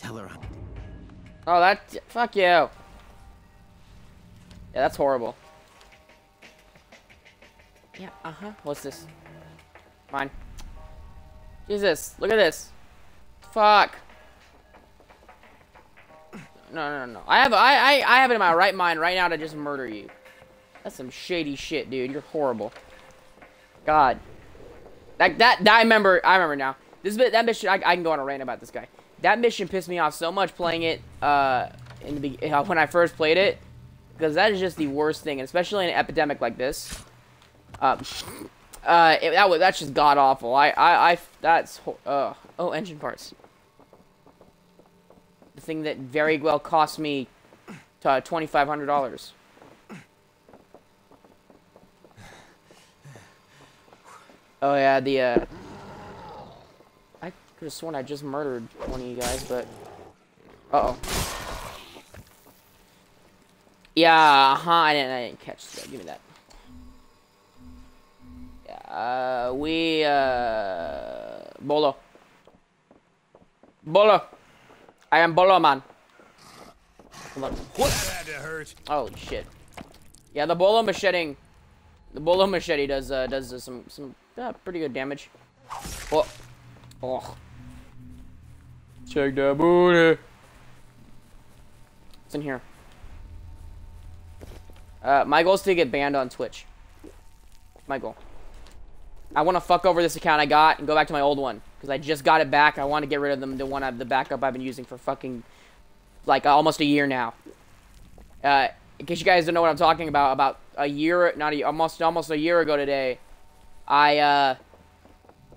Tell her I'm... Oh, that... Fuck you. Yeah, that's horrible. Yeah, uh-huh. What's this? Mine. Jesus, look at this. Fuck. No, no, no. I have, I, I, I have it in my right mind right now to just murder you. That's some shady shit, dude. You're horrible. God. Like that, that I remember, I remember now. This bit, that mission, I, I can go on a rant about this guy. That mission pissed me off so much playing it, uh, in the uh, when I first played it, because that is just the worst thing, especially in an epidemic like this. Um, uh, it, that was that's just god awful. I, I, I, that's uh, oh, engine parts. The thing that very well cost me uh, twenty five hundred dollars. Oh yeah, the uh, I could have sworn I just murdered one of you guys, but uh oh. Yeah, uh huh. I didn't, I didn't catch that. Give me that. Uh, we, uh, Bolo. Bolo. I am Bolo, man. Hold on. What? That had to hurt. Holy shit. Yeah, the Bolo machete, the Bolo machete does, uh, does uh, some, some, uh, pretty good damage. Oh. Oh. Check that booty. What's in here? Uh, my goal is to get banned on Twitch. My goal. I want to fuck over this account I got and go back to my old one. Because I just got it back. I want to get rid of them, the one, I, the backup I've been using for fucking, like, almost a year now. Uh, in case you guys don't know what I'm talking about, about a year, not a, almost, almost a year ago today, I, uh,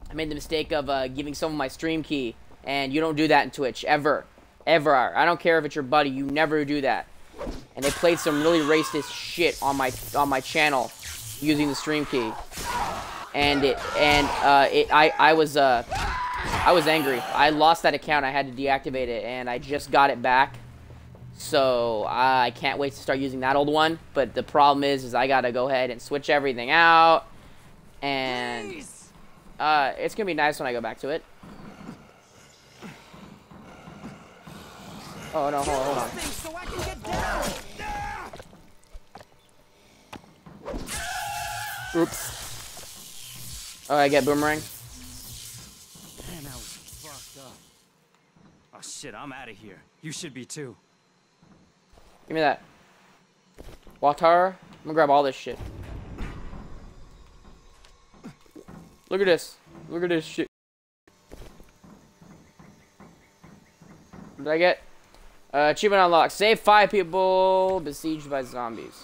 I made the mistake of, uh, giving someone my stream key. And you don't do that in Twitch, ever. Ever. I don't care if it's your buddy, you never do that. And they played some really racist shit on my, on my channel using the stream key and it and uh, it I I was uh I was angry. I lost that account. I had to deactivate it, and I just got it back. So I can't wait to start using that old one. But the problem is, is I gotta go ahead and switch everything out, and uh, it's gonna be nice when I go back to it. Oh no! Hold on. Hold on. Oops. Oh, I get boomerang. Man, that was fucked up. Oh shit, I'm out of here. You should be too. Give me that. Water. I'm gonna grab all this shit. Look at this. Look at this shit. What did I get? Uh, achievement unlocked. Save five people besieged by zombies.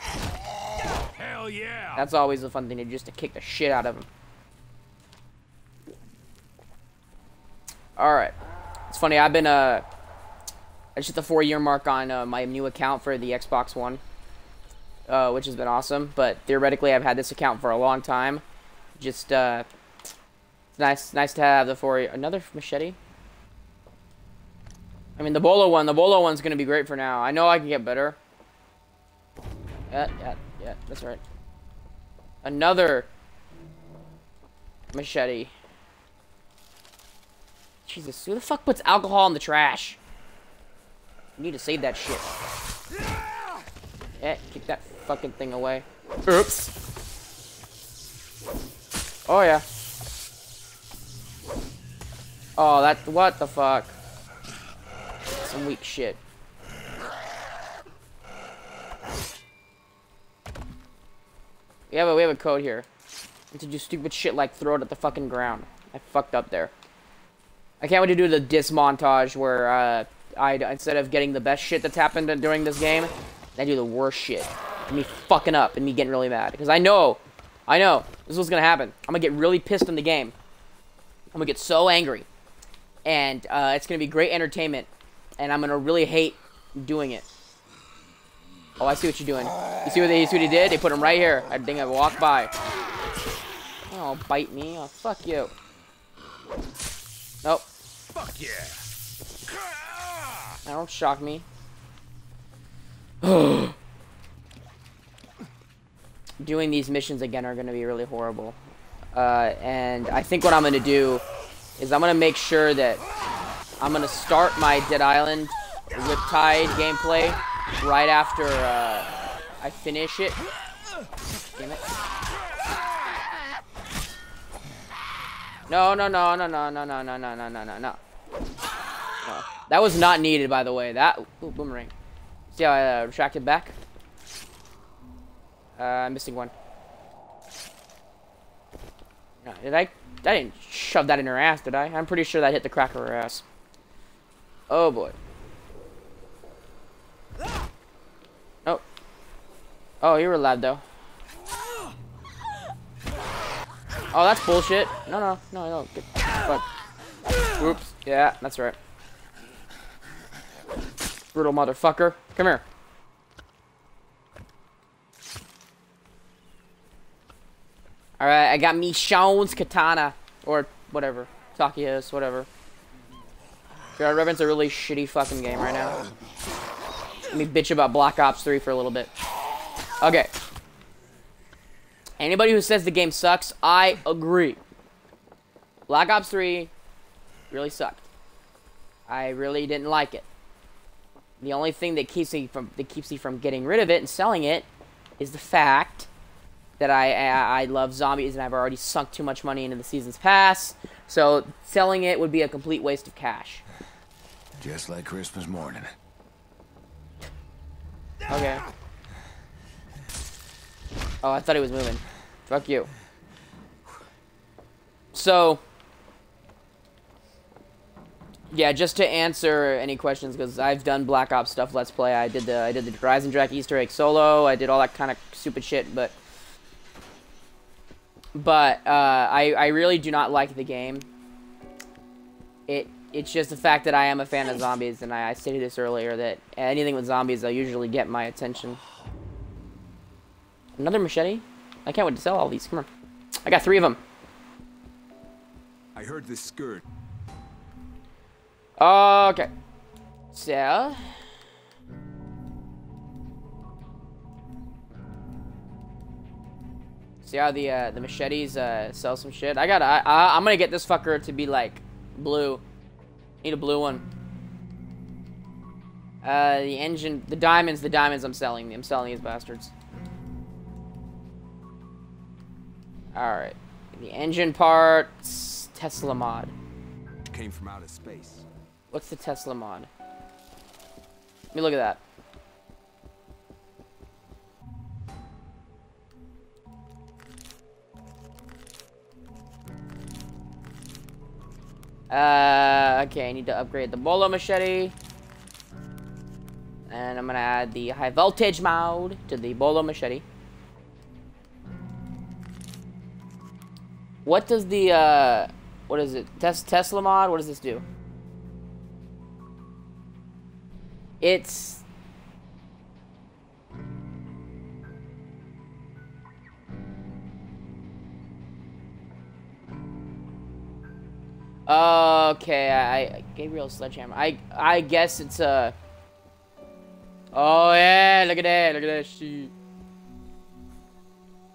Hell yeah! That's always a fun thing to do, just to kick the shit out of them. Alright. It's funny, I've been, uh... I just hit the four year mark on uh, my new account for the Xbox One. Uh, which has been awesome. But theoretically, I've had this account for a long time. Just, uh... It's nice, nice to have the four... Another machete? I mean, the Bolo one, the Bolo one's gonna be great for now. I know I can get better. Yeah, yeah, yeah, that's right. Another machete. Jesus, who the fuck puts alcohol in the trash? You need to save that shit. Yeah, kick that fucking thing away. Oops. Oh, yeah. Oh, that, what the fuck? Some weak shit. We have a we have a code here. to do stupid shit like throw it at the fucking ground. I fucked up there. I can't wait to do the dis montage where uh, I instead of getting the best shit that's happened during this game, I do the worst shit. And me fucking up and me getting really mad because I know, I know this is what's gonna happen. I'm gonna get really pissed in the game. I'm gonna get so angry, and uh, it's gonna be great entertainment, and I'm gonna really hate doing it. Oh, I see what you're doing. You see what they, see what he did? They put him right here. I think I walked by. Oh, bite me. Oh, fuck you. Nope. Fuck yeah. That don't shock me. Doing these missions again are going to be really horrible. Uh, and I think what I'm going to do is I'm going to make sure that I'm gonna start my Dead Island Riptide gameplay right after uh, I finish it. Damn it. No, no, no, no, no, no, no, no, no, no, no, no, no. That was not needed, by the way. That ooh, boomerang. See how I uh, retracted back? Uh, I'm missing one. Did I? I didn't shove that in her ass, did I? I'm pretty sure that hit the crack of her ass. Oh boy. Oh. Oh, you were loud though. Oh, that's bullshit. No, no, no, no. Get fuck. Oops. Yeah, that's right. Brutal motherfucker. Come here. Alright, I got me Sean's katana. Or whatever. Takiyos, whatever. God, Revenant's a really shitty fucking game right now. Let me bitch about Black Ops 3 for a little bit. Okay. Anybody who says the game sucks, I agree. Black Ops 3 really sucked. I really didn't like it. The only thing that keeps me from that keeps me from getting rid of it and selling it is the fact that I, I I love zombies and I've already sunk too much money into the season's pass. So selling it would be a complete waste of cash. Just like Christmas morning. Okay. Oh, I thought he was moving. Fuck you. So, yeah, just to answer any questions, because I've done Black Ops stuff. Let's play. I did the I did the and Drac Easter egg solo. I did all that kind of stupid shit, but but uh, I I really do not like the game. It it's just the fact that I am a fan of zombies, and I, I stated this earlier that anything with zombies, they'll usually get my attention. Another machete? I can't wait to sell all these. Come on. I got three of them. I heard this skirt. Okay. So. See how the uh, the machetes uh, sell some shit. I got. I, I I'm gonna get this fucker to be like blue. Need a blue one. Uh, the engine, the diamonds, the diamonds. I'm selling. I'm selling these bastards. All right. The engine parts, Tesla mod. Came from outer space. What's the Tesla mod? Let me look at that. Uh, okay, I need to upgrade the bolo machete. And I'm gonna add the high voltage mode to the bolo machete. What does the, uh, what is it? Tes Tesla mod? What does this do? It's... Okay, I, Gabriel Sledgehammer. I I guess it's a. Oh yeah, look at that, look at that shit.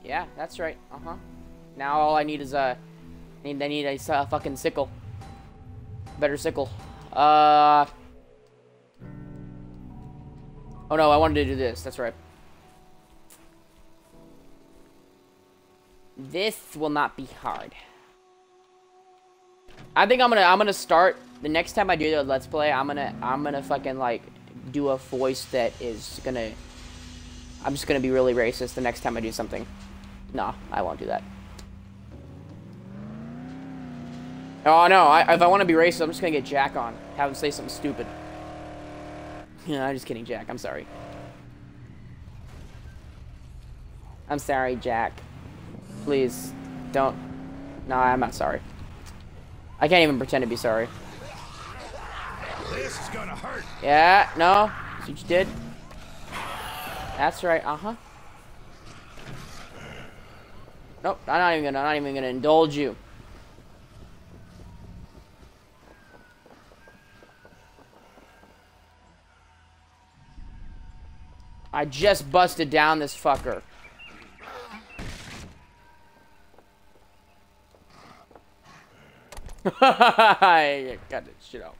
Yeah, that's right. Uh huh. Now all I need is a. I need I need a uh, fucking sickle. Better sickle. Uh. Oh no, I wanted to do this. That's right. This will not be hard. I think I'm gonna I'm gonna start the next time I do the let's play. I'm gonna I'm gonna fucking like do a voice that is gonna. I'm just gonna be really racist the next time I do something. Nah, I won't do that. Oh no! I, if I want to be racist, I'm just gonna get Jack on, have him say something stupid. Yeah, I'm just kidding, Jack. I'm sorry. I'm sorry, Jack. Please, don't. No, I'm not sorry. I can't even pretend to be sorry. This is gonna hurt. Yeah, no. That's what you did. That's right, uh-huh. Nope, I'm not even gonna I'm not even gonna indulge you. I just busted down this fucker. I got that shit out.